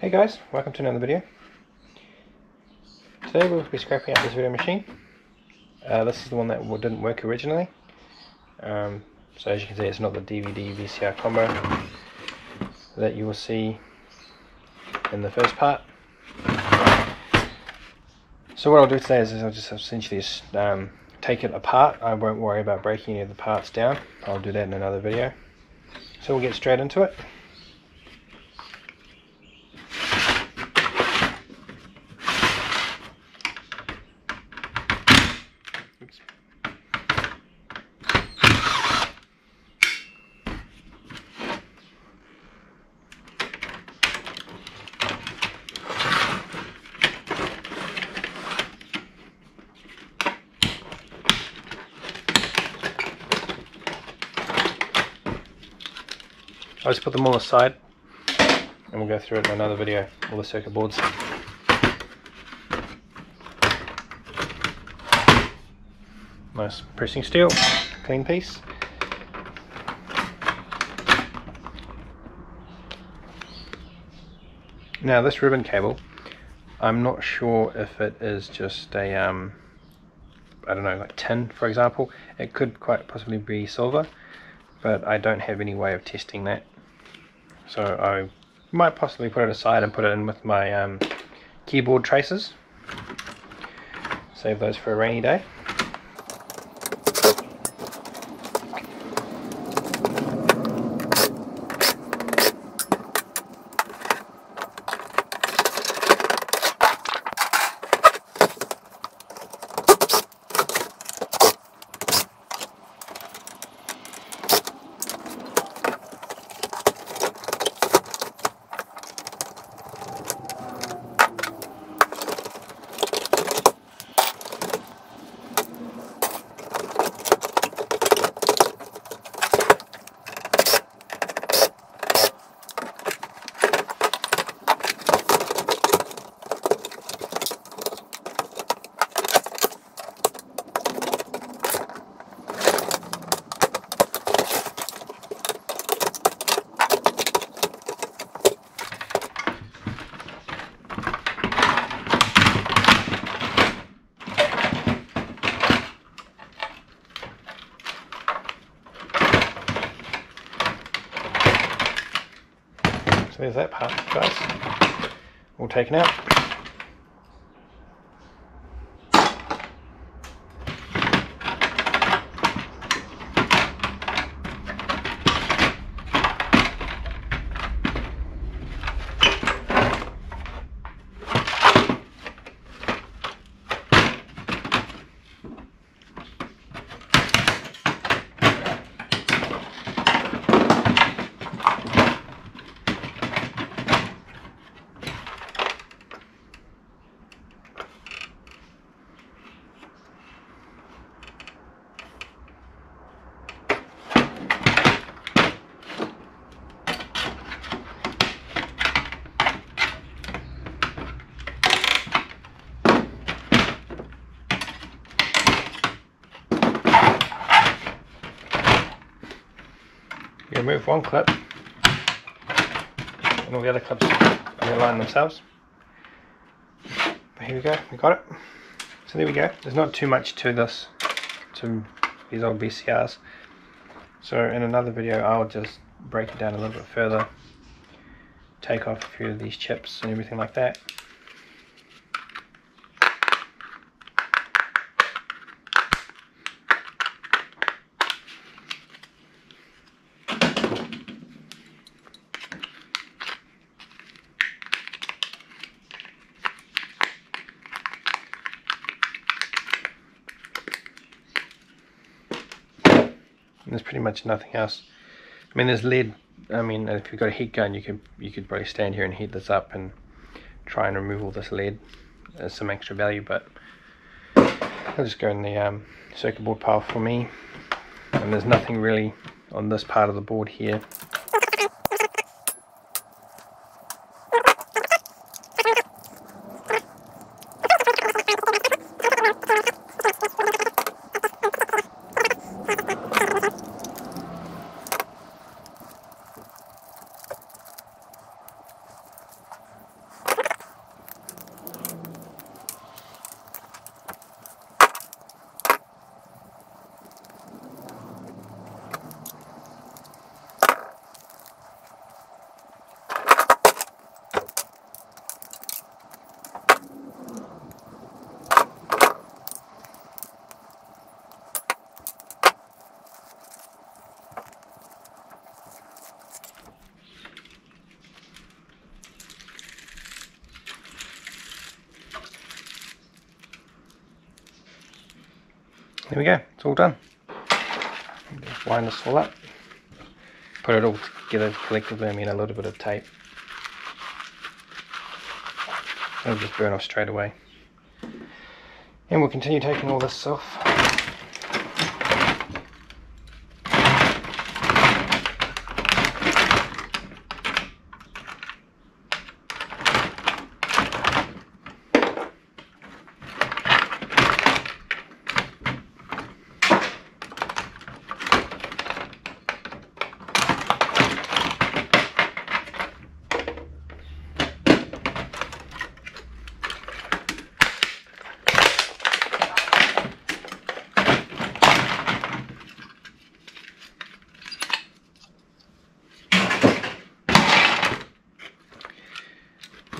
Hey guys, welcome to another video. Today we'll be scrapping out this video machine. Uh, this is the one that didn't work originally. Um, so as you can see it's not the DVD VCR combo that you will see in the first part. So what I'll do today is, I'll just essentially um, take it apart. I won't worry about breaking any of the parts down. I'll do that in another video. So we'll get straight into it. I'll just put them all aside and we'll go through it in another video, all the circuit boards. Nice pressing steel, clean piece. Now this ribbon cable, I'm not sure if it is just a, um, I don't know, like tin for example. It could quite possibly be silver, but I don't have any way of testing that. So I might possibly put it aside and put it in with my um, keyboard traces. Save those for a rainy day. There's that part, guys. All taken out. You remove one clip and all the other clips align themselves. But here we go, we got it. So there we go. There's not too much to this, to these old VCRs. So in another video I'll just break it down a little bit further, take off a few of these chips and everything like that. There's pretty much nothing else. I mean, there's lead. I mean, if you've got a heat gun, you could you could probably stand here and heat this up and try and remove all this lead. There's some extra value, but I'll just go in the um, circuit board pile for me. And there's nothing really on this part of the board here There we go, it's all done. Just wind this all up. Put it all together collectively, I mean a little bit of tape. It'll just burn off straight away. And we'll continue taking all this off.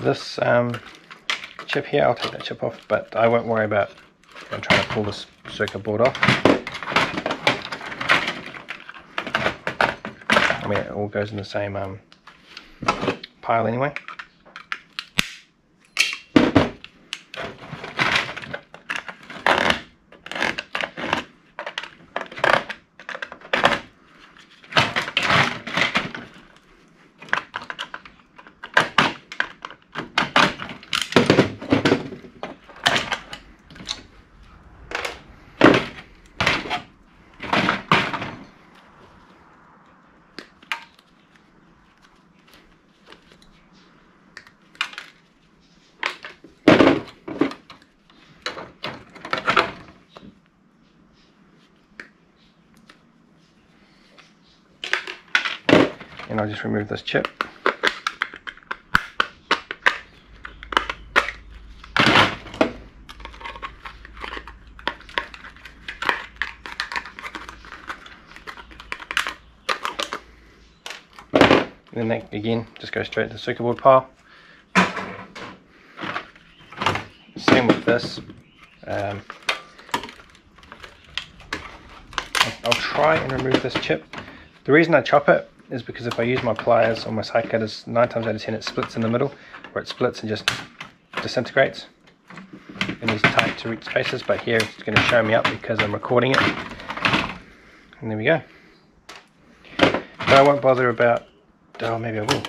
This um, chip here, I'll take that chip off, but I won't worry about I'm trying to pull this circuit board off. I mean, it all goes in the same um, pile anyway. I'll just remove this chip. And then that again just goes straight to the circuit board pile. Same with this. Um, I'll try and remove this chip. The reason I chop it is because if I use my pliers or my side cutters, 9 times out of 10 it splits in the middle, where it splits and just disintegrates in these tight to reach spaces, but here it's going to show me up because I'm recording it. And there we go. But I won't bother about, oh maybe I will.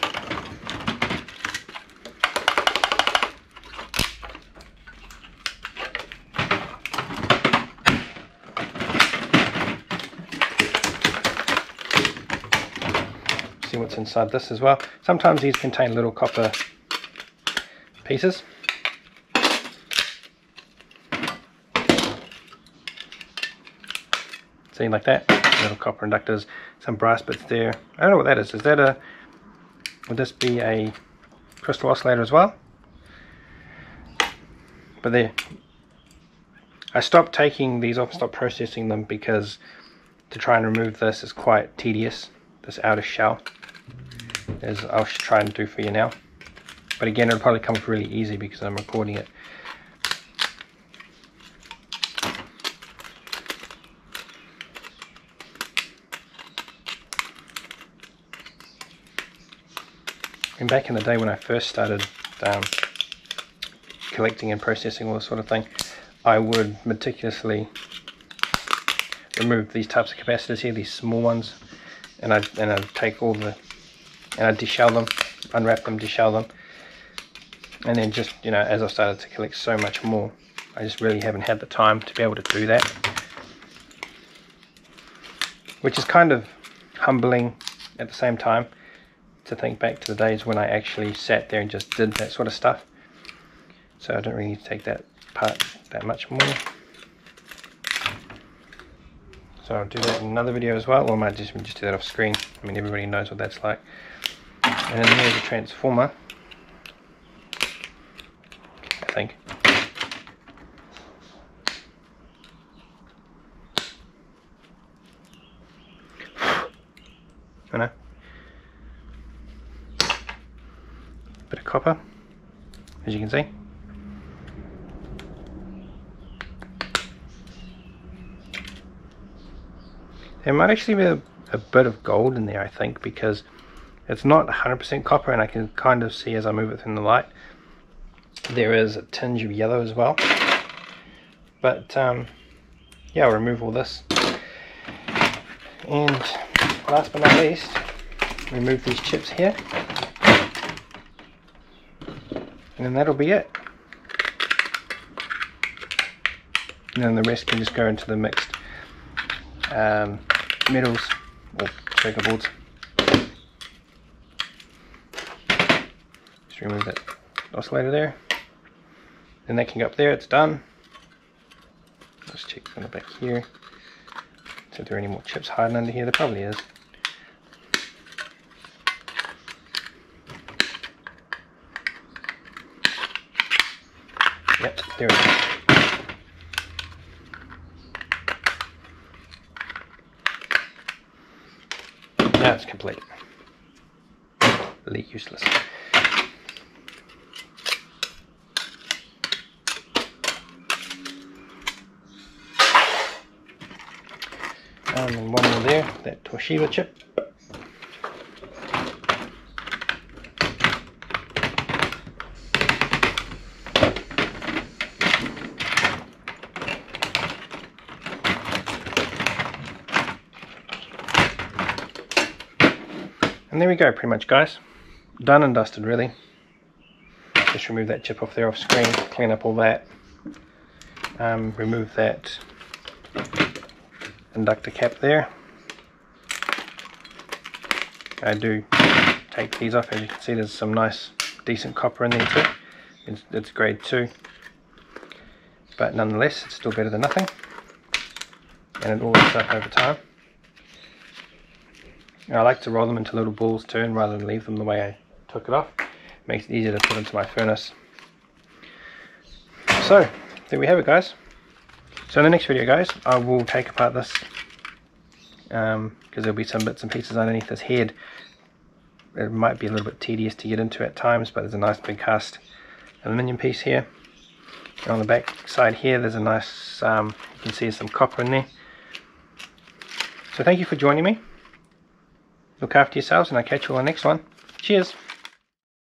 see what's inside this as well. Sometimes these contain little copper pieces. See, like that, little copper inductors, some brass bits there. I don't know what that is. Is that a, would this be a crystal oscillator as well? But there. I stopped taking these off, stopped processing them because to try and remove this is quite tedious, this outer shell as I'll try and do for you now. But again, it'll probably come really easy because I'm recording it. And back in the day when I first started um, collecting and processing all this sort of thing, I would meticulously remove these types of capacitors here, these small ones, and I'd, and I'd take all the and I deshell them, unwrap them, deshell them. And then just, you know, as I started to collect so much more, I just really haven't had the time to be able to do that. Which is kind of humbling at the same time to think back to the days when I actually sat there and just did that sort of stuff. So I don't really take that part that much more. So I'll do that in another video as well, or I might just, just do that off screen. I mean, everybody knows what that's like. And here's a transformer. I think. I know. Bit of copper, as you can see. There might actually be a, a bit of gold in there, I think, because it's not 100% copper and I can kind of see as I move it in the light there is a tinge of yellow as well but um, yeah, I'll remove all this. And last but not least, remove these chips here. And then that'll be it. And then the rest can just go into the mixed um, metals or circuit boards. Remove that oscillator there. Then that can go up there, it's done. Let's check from the back here. So if there are any more chips hiding under here, there probably is. Yep, there it is. Now it's complete. Really useless. And one more there, that Toshiba chip. And there we go, pretty much, guys. Done and dusted, really. Just remove that chip off there off screen, clean up all that. Um, remove that inductor cap there. I do take these off, as you can see there's some nice decent copper in there too. It's, it's grade 2. But nonetheless, it's still better than nothing. And it all works up over time. I like to roll them into little balls too, rather than leave them the way I took it off. makes it easier to put into my furnace. So, there we have it guys. So in the next video guys, I will take apart this, because um, there'll be some bits and pieces underneath this head. It might be a little bit tedious to get into at times, but there's a nice big cast aluminium piece here. And on the back side here, there's a nice, um, you can see some copper in there. So thank you for joining me. Look after yourselves and I'll catch you on the next one. Cheers.